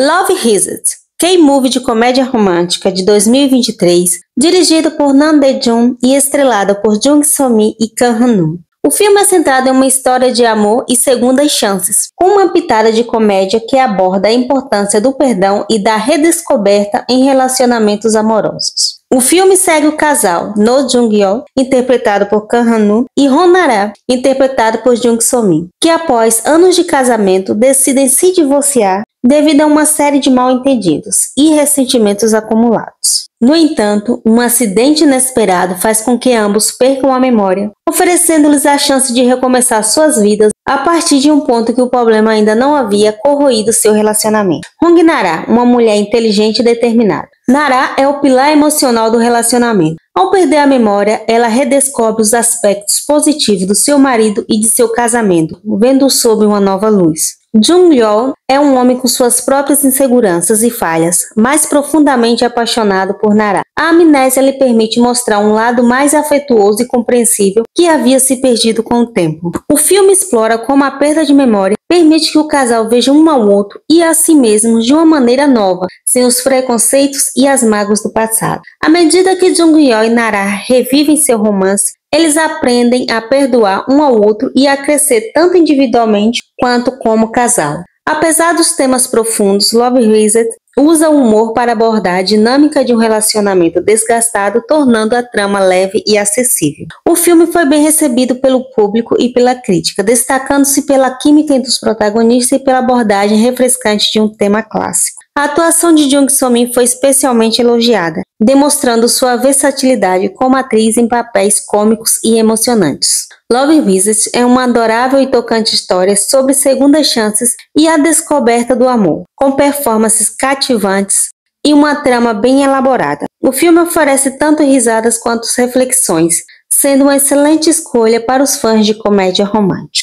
Love Hizet, K-movie de comédia romântica de 2023, dirigido por Nam Dae-jun e estrelado por Jung So-mi e Kang Han-woo. O filme é centrado em uma história de amor e segundas chances, com uma pitada de comédia que aborda a importância do perdão e da redescoberta em relacionamentos amorosos. O filme segue o casal No Jung-yeol, interpretado por Kang Han-woo, e Honara, interpretado por Jung So-min, que após anos de casamento decidem se divorciar devido a uma série de mal-entendidos e ressentimentos acumulados. No entanto, um acidente inesperado faz com que ambos percam a memória, oferecendo-lhes a chance de recomeçar suas vidas a partir de um ponto que o problema ainda não havia corroído seu relacionamento. Hong Nara, uma mulher inteligente e determinada. Nara é o pilar emocional do relacionamento. Ao perder a memória, ela redescobre os aspectos positivos do seu marido e de seu casamento, vendo-o sob uma nova luz. Jung Yeol é um homem com suas próprias inseguranças e falhas, mas profundamente apaixonado por Nara. A amnésia lhe permite mostrar um lado mais afetuoso e compreensível que havia se perdido com o tempo. O filme explora como a perda de memória permite que o casal veja um ao outro e a si mesmo de uma maneira nova, sem os preconceitos e as mágoas do passado. À medida que Jung Yeol e Nara revivem seu romance, eles aprendem a perdoar um ao outro e a crescer tanto individualmente quanto como casal. Apesar dos temas profundos, Love Reset usa o humor para abordar a dinâmica de um relacionamento desgastado, tornando a trama leve e acessível. O filme foi bem recebido pelo público e pela crítica, destacando-se pela química entre os protagonistas e pela abordagem refrescante de um tema clássico. A atuação de Jung So-min foi especialmente elogiada, demonstrando sua versatilidade como atriz em papéis cômicos e emocionantes. Love Visit é uma adorável e tocante história sobre segundas chances e a descoberta do amor, com performances cativantes e uma trama bem elaborada. O filme oferece tanto risadas quanto reflexões, sendo uma excelente escolha para os fãs de comédia romântica.